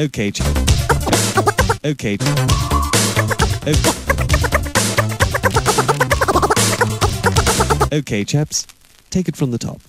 Okay. Okay. Okay, chaps. Take it from the top.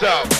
Check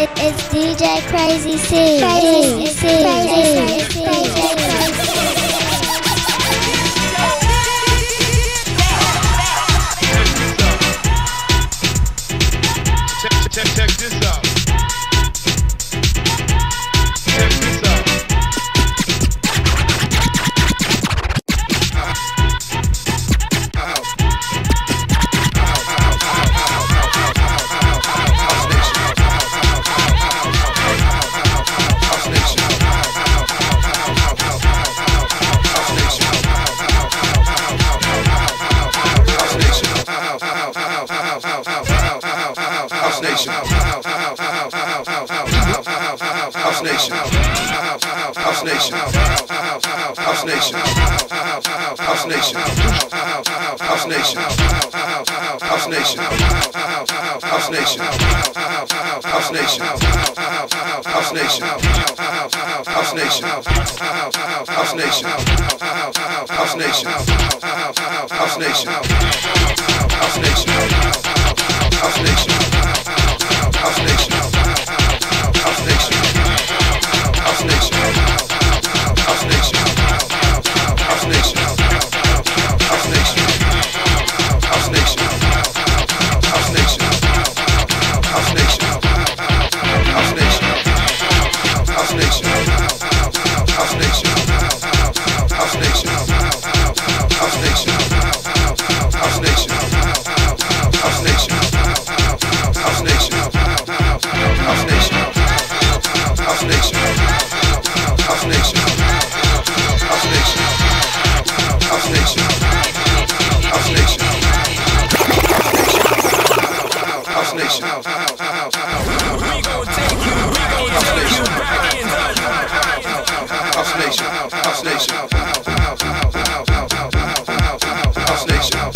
It's DJ Crazy C. Crazy C. Crazy C. Crazy C. Nation. House Nation. House Nation. House Nation. House Nation. House Nation. House Nation. House Nation. House Nation. House Nation. House Nation. House Nation. House Nation. House Nation. House Nation. House Nation house nation. house nation. House, house, house, house, house, we gon' take you, we gon' take you back in the house nation. House nation. House nation. House nation.